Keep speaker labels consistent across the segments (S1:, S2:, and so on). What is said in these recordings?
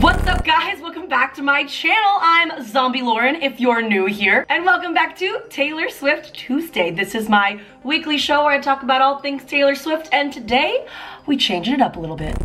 S1: What's up guys? Welcome back to my channel. I'm Zombie Lauren if you're new here. And welcome back to Taylor Swift Tuesday. This is my weekly show where I talk about all things Taylor Swift and today we changed it up a little bit.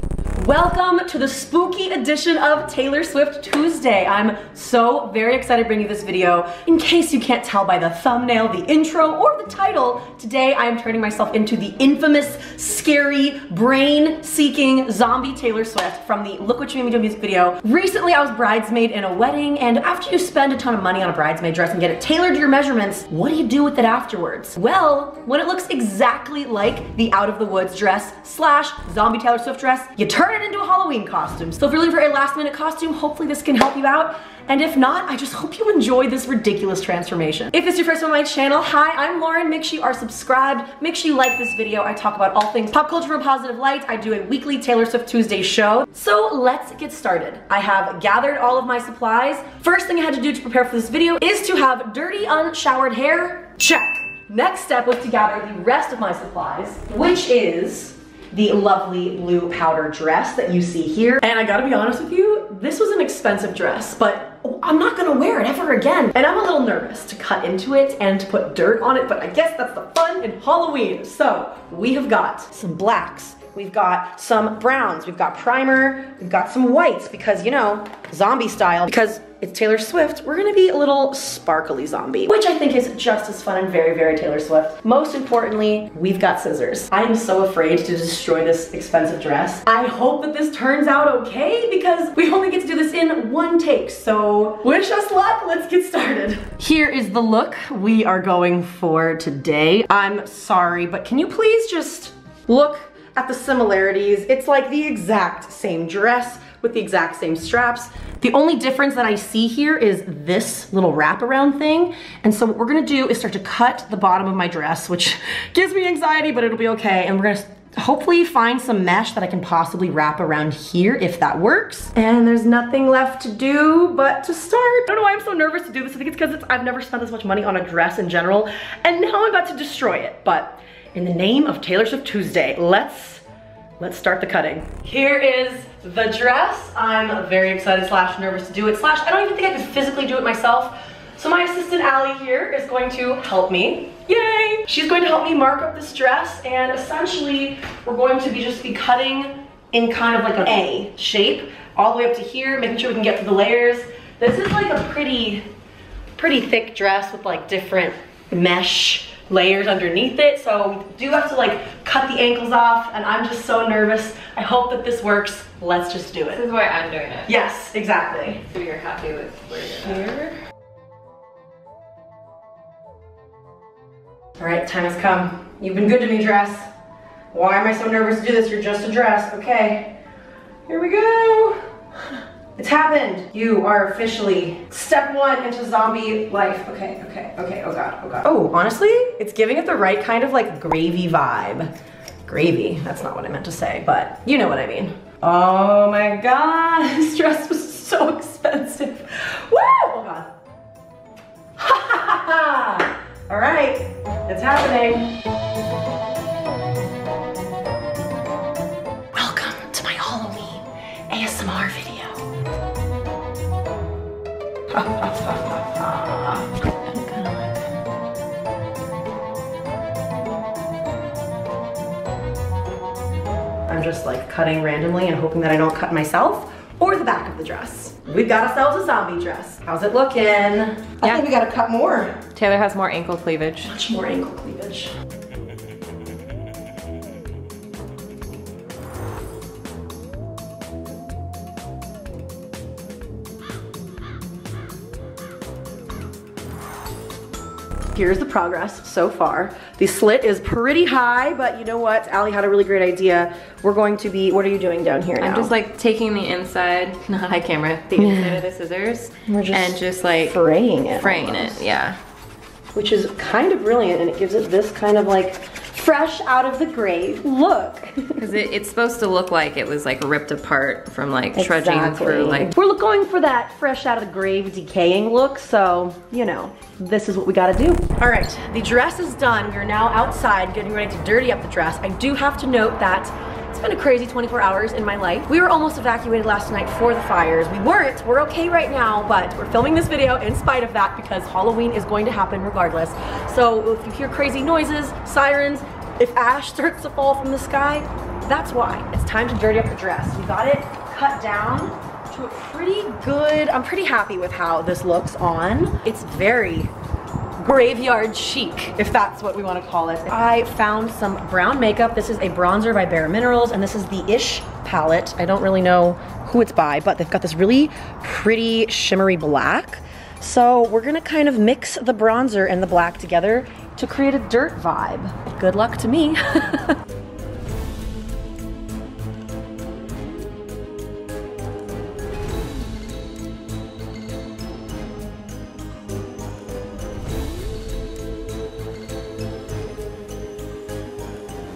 S1: Welcome to the spooky edition of Taylor Swift Tuesday. I'm so very excited to bring you this video. In case you can't tell by the thumbnail, the intro, or the title, today I am turning myself into the infamous, scary, brain-seeking zombie Taylor Swift from the Look What You Made Me Do music video. Recently I was bridesmaid in a wedding, and after you spend a ton of money on a bridesmaid dress and get it tailored to your measurements, what do you do with it afterwards? Well, when it looks exactly like the Out of the Woods dress slash zombie Taylor Swift dress, you turn turn it into a Halloween costume. So if you're looking for a last minute costume, hopefully this can help you out. And if not, I just hope you enjoy this ridiculous transformation. If it's your first time on my channel, hi, I'm Lauren. Make sure you are subscribed. Make sure you like this video. I talk about all things pop culture from a positive light. I do a weekly Taylor Swift Tuesday show. So let's get started. I have gathered all of my supplies. First thing I had to do to prepare for this video is to have dirty, unshowered hair. Check. Next step was to gather the rest of my supplies, which is the lovely blue powder dress that you see here. And I gotta be honest with you, this was an expensive dress, but I'm not gonna wear it ever again. And I'm a little nervous to cut into it and to put dirt on it, but I guess that's the fun in Halloween. So we have got some blacks, we've got some browns, we've got primer, we've got some whites because, you know, zombie style, because it's Taylor Swift, we're gonna be a little sparkly zombie, which I think is just as fun and very, very Taylor Swift. Most importantly, we've got scissors. I am so afraid to destroy this expensive dress. I hope that this turns out okay because we only get to do this in one take, so wish us luck, let's get started. Here is the look we are going for today. I'm sorry, but can you please just look at the similarities? It's like the exact same dress, with the exact same straps. The only difference that I see here is this little wraparound thing. And so what we're gonna do is start to cut the bottom of my dress, which gives me anxiety, but it'll be okay. And we're gonna hopefully find some mesh that I can possibly wrap around here if that works. And there's nothing left to do but to start. I don't know why I'm so nervous to do this. I think it's because I've never spent this much money on a dress in general. And now I'm about to destroy it. But in the name of Taylor Swift Tuesday, let's, let's start the cutting. Here is the dress, I'm very excited slash nervous to do it slash I don't even think I could physically do it myself. So my assistant Allie here is going to help me. Yay! She's going to help me mark up this dress and essentially we're going to be just be cutting in kind of like an A shape all the way up to here, making sure we can get through the layers. This is like a pretty, pretty thick dress with like different mesh layers underneath it. So we do have to like cut the ankles off and I'm just so nervous. I hope that this works. Let's just do it.
S2: This is why I'm doing it.
S1: Yes, exactly.
S2: So you're happy with where you're Here. At.
S1: All right, time has come. You've been good to me, dress. Why am I so nervous to do this? You're just a dress. Okay, here we go. It's happened. You are officially step one into zombie life. Okay, okay, okay, oh god, oh god. Oh, honestly, it's giving it the right kind of like gravy vibe. Gravy, that's not what I meant to say, but you know what I mean. Oh my god, this dress was so expensive. Woo! Oh god. Ha ha ha ha! All right, it's happening. Welcome to my Halloween ASMR video. I'm just like cutting randomly and hoping that I don't cut myself or the back of the dress. We've got ourselves a zombie dress. How's it looking? I think we gotta cut more.
S2: Taylor has more ankle cleavage.
S1: Much more ankle cleavage. Here's the progress so far. The slit is pretty high, but you know what? Allie had a really great idea. We're going to be, what are you doing down here now?
S2: I'm just like taking the inside, not high camera, the inside of the scissors. Just and just like
S1: fraying it.
S2: Fraying almost. it, yeah.
S1: Which is kind of brilliant and it gives it this kind of like fresh out of the grave look.
S2: Because it, it's supposed to look like it was like ripped apart from like exactly. trudging through like.
S1: We're going for that fresh out of the grave decaying look, so you know, this is what we gotta do. All right, the dress is done. We're now outside getting ready to dirty up the dress. I do have to note that it's been a crazy 24 hours in my life. We were almost evacuated last night for the fires. We weren't, we're okay right now, but we're filming this video in spite of that because Halloween is going to happen regardless. So if you hear crazy noises, sirens, if ash starts to fall from the sky, that's why. It's time to dirty up the dress. We got it cut down to a pretty good, I'm pretty happy with how this looks on. It's very graveyard chic, if that's what we want to call it. I found some brown makeup. This is a bronzer by Bare Minerals, and this is the Ish palette. I don't really know who it's by, but they've got this really pretty shimmery black. So we're gonna kind of mix the bronzer and the black together to create a dirt vibe. Good luck to me.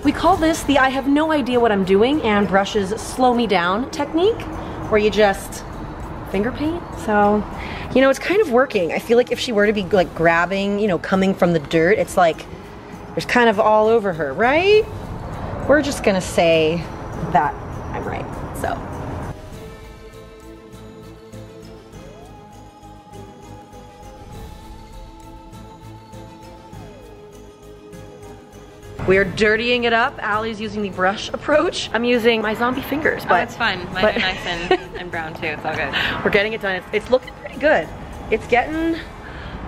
S1: We call this the I have no idea what I'm doing and brushes slow me down technique, where you just finger paint. So, you know, it's kind of working. I feel like if she were to be like grabbing, you know, coming from the dirt, it's like there's kind of all over her, right? We're just gonna say that I'm right, so. We are dirtying it up. Allie's using the brush approach. I'm using my zombie fingers, oh, but-
S2: Oh, it's fine. Mine
S1: but-
S2: are nice and, and brown too, it's all good.
S1: We're getting it done. It's, it's looking pretty good. It's getting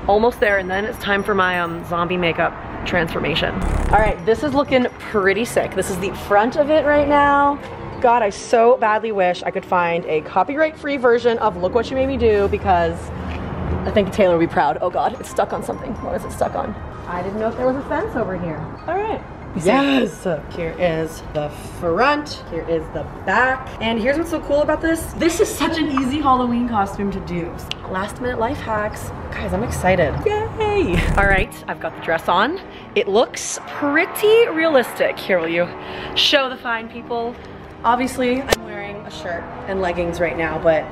S1: almost there, and then it's time for my um, zombie makeup transformation. All right, this is looking pretty sick. This is the front of it right now. God, I so badly wish I could find a copyright-free version of Look What You Made Me Do because I think Taylor would be proud. Oh God, it's stuck on something. What is it stuck on? I didn't know if there was a fence over here. All right. Yes! Here is the front, here is the back. And here's what's so cool about this. This is such an easy Halloween costume to do. Last minute life hacks. Guys, I'm excited. Yay! All right, I've got the dress on. It looks pretty realistic. Here, will you show the fine people? Obviously, I'm wearing a shirt and leggings right now, but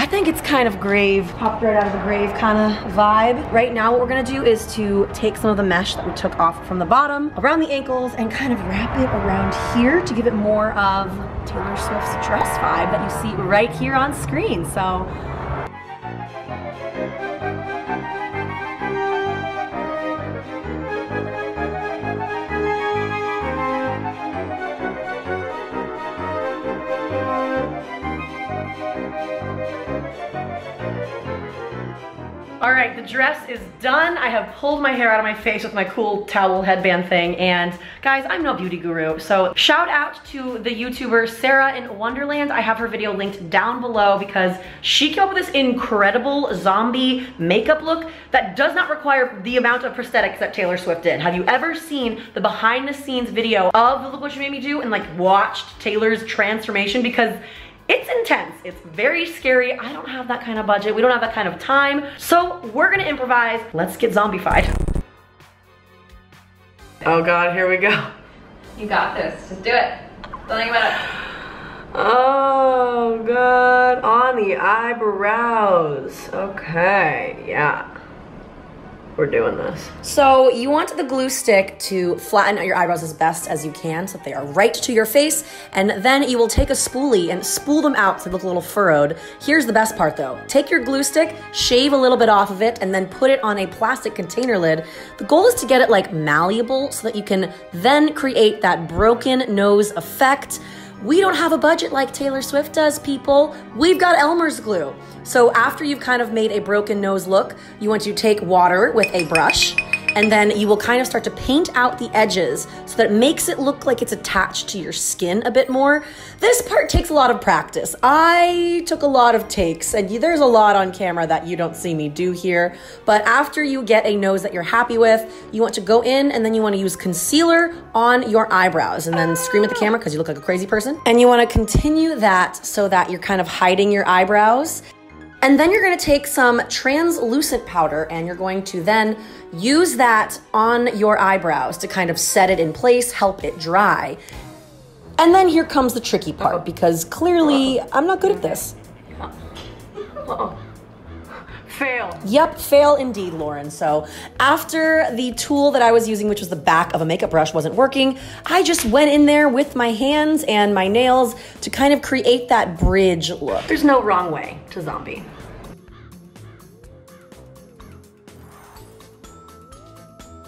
S1: I think it's kind of grave, popped right out of the grave kind of vibe. Right now what we're gonna do is to take some of the mesh that we took off from the bottom around the ankles and kind of wrap it around here to give it more of Taylor Swift's dress vibe that you see right here on screen. So right, the dress is done. I have pulled my hair out of my face with my cool towel headband thing. And guys, I'm no beauty guru. So shout out to the YouTuber Sarah in Wonderland. I have her video linked down below because she came up with this incredible zombie makeup look that does not require the amount of prosthetics that Taylor Swift did. Have you ever seen the behind the scenes video of the Look What You Made Me Do and like watched Taylor's transformation? Because it's intense, it's very scary. I don't have that kind of budget. We don't have that kind of time. So we're gonna improvise. Let's get zombified. Oh God, here we go.
S2: You got this, just do it. Don't think about it.
S1: Oh God, on the eyebrows. Okay, yeah. We're doing this. So you want the glue stick to flatten out your eyebrows as best as you can so that they are right to your face. And then you will take a spoolie and spool them out so they look a little furrowed. Here's the best part though. Take your glue stick, shave a little bit off of it, and then put it on a plastic container lid. The goal is to get it like malleable so that you can then create that broken nose effect. We don't have a budget like Taylor Swift does, people. We've got Elmer's glue. So after you've kind of made a broken nose look, you want to take water with a brush and then you will kind of start to paint out the edges so that it makes it look like it's attached to your skin a bit more. This part takes a lot of practice. I took a lot of takes and there's a lot on camera that you don't see me do here. But after you get a nose that you're happy with, you want to go in and then you want to use concealer on your eyebrows and then scream at the camera because you look like a crazy person. And you want to continue that so that you're kind of hiding your eyebrows. And then you're gonna take some translucent powder and you're going to then use that on your eyebrows to kind of set it in place, help it dry. And then here comes the tricky part because clearly I'm not good at this.
S3: Fail.
S1: Yep, fail indeed, Lauren. So after the tool that I was using, which was the back of a makeup brush, wasn't working, I just went in there with my hands and my nails to kind of create that bridge look.
S3: There's no wrong way to zombie.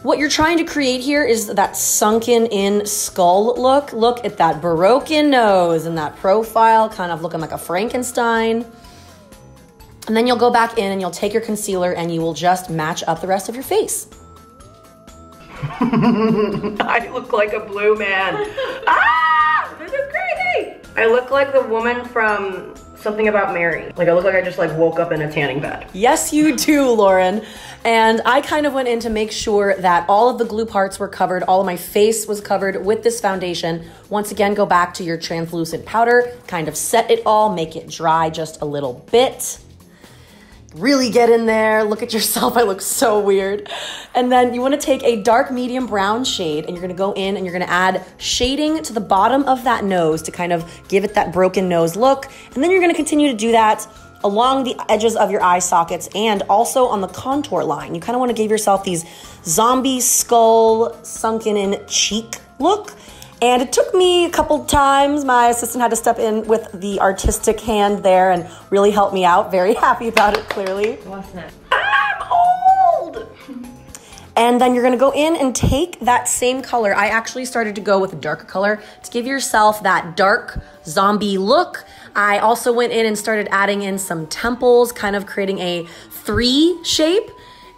S1: What you're trying to create here is that sunken in skull look. Look at that broken nose and that profile kind of looking like a Frankenstein. And then you'll go back in and you'll take your concealer and you will just match up the rest of your face.
S3: I look like a blue man. ah! This is crazy! I look like the woman from something about Mary. Like I look like I just like woke up in a tanning bed.
S1: Yes, you do, Lauren. And I kind of went in to make sure that all of the glue parts were covered, all of my face was covered with this foundation. Once again, go back to your translucent powder, kind of set it all, make it dry just a little bit really get in there, look at yourself. I look so weird. And then you want to take a dark medium brown shade and you're going to go in and you're going to add shading to the bottom of that nose to kind of give it that broken nose look. And then you're going to continue to do that along the edges of your eye sockets and also on the contour line. You kind of want to give yourself these zombie skull sunken in cheek look. And it took me a couple times. My assistant had to step in with the artistic hand there and really help me out. Very happy about it, clearly.
S3: I'm old!
S1: And then you're gonna go in and take that same color. I actually started to go with a darker color to give yourself that dark zombie look. I also went in and started adding in some temples, kind of creating a three shape.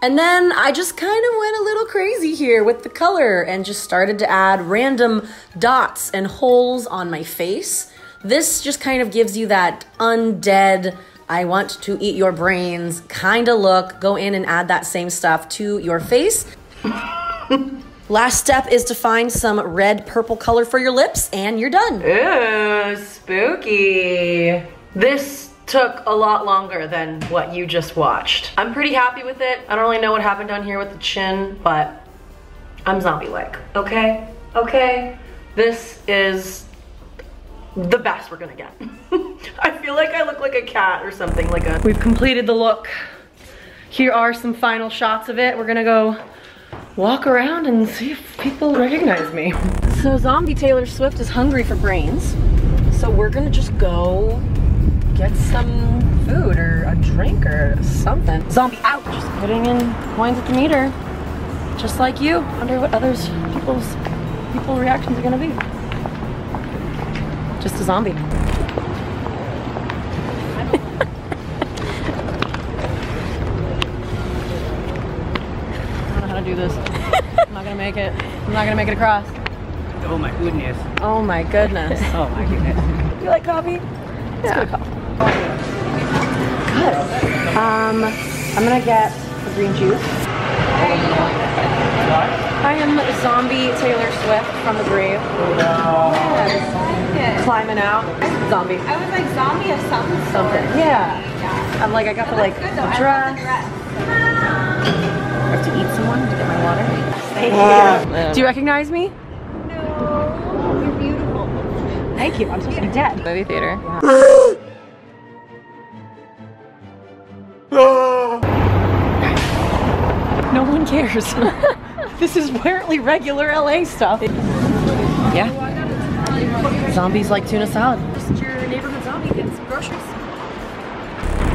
S1: And then I just kind of went a little crazy here with the color and just started to add random dots and holes on my face. This just kind of gives you that undead, I want to eat your brains kind of look. Go in and add that same stuff to your face. Last step is to find some red purple color for your lips and you're done.
S3: Ooh, spooky. This took a lot longer than what you just watched. I'm pretty happy with it. I don't really know what happened down here with the chin, but I'm zombie-like, okay? Okay? This is the best we're gonna get. I feel like I look like a cat or something, like a... We've completed the look. Here are some final shots of it. We're gonna go walk around and see if people recognize me. So zombie Taylor Swift is hungry for brains. So we're gonna just go get some food or a drink or something. Zombie out, just putting in coins at the meter. Just like you. Wonder what others people's people reactions are gonna be. Just a zombie. I don't know how to do this. I'm not gonna make it. I'm not gonna make it across.
S4: Oh my goodness.
S1: Oh my goodness.
S4: Oh my goodness.
S1: You like coffee? Yeah. Good. Um, I'm gonna get the green juice. I am zombie Taylor Swift from the grave. Yes. Climbing out. Zombie.
S2: I was like zombie of some sort.
S1: Something. Yeah.
S2: Yeah.
S1: I'm like, I got the like
S2: Good though.
S1: the
S2: I
S1: dress.
S2: the dress.
S1: I have to eat someone to get my water. Thank you. Do you recognize me?
S2: No, you're beautiful.
S1: Thank you. I'm supposed to be dead.
S5: Movie theater.
S1: No this is apparently regular LA stuff. Yeah. Zombies like tuna salad. Just your neighborhood zombie getting some groceries.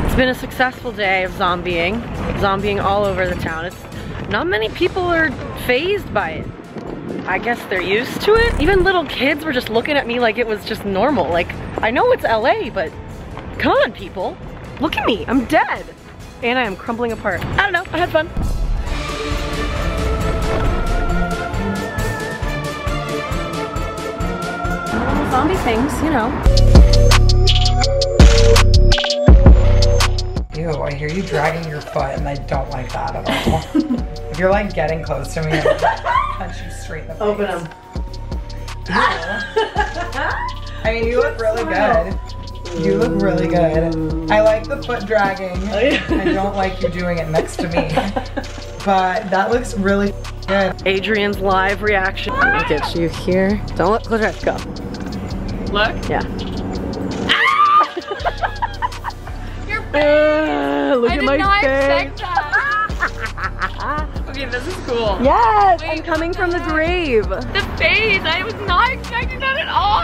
S1: It's been a successful day of zombieing. Zombieing all over the town. It's not many people are phased by it. I guess they're used to it. Even little kids were just looking at me like it was just normal. Like, I know it's LA, but come on, people. Look at me, I'm dead. And I am crumbling apart. I don't know, I had fun. Zombie things, you know.
S6: Ew, I hear you dragging your foot and I don't like that at all. if you're like getting close to me, I'm gonna punch you straight in the face.
S1: Open them.
S6: I mean, you look really good. You look really good. I like the foot dragging. I don't like you doing it next to me. But that looks really good.
S1: Adrian's live reaction. Let me get you here. Don't let, close your eyes, go.
S4: Look.
S1: Yeah. You're Uh, Look
S2: I
S1: at
S2: did
S1: my
S2: not
S1: face.
S2: expect that. okay, this is cool.
S1: Yes,
S2: Wait,
S1: I'm coming from
S2: the
S1: the grave.
S2: The face, I was not expecting that at all.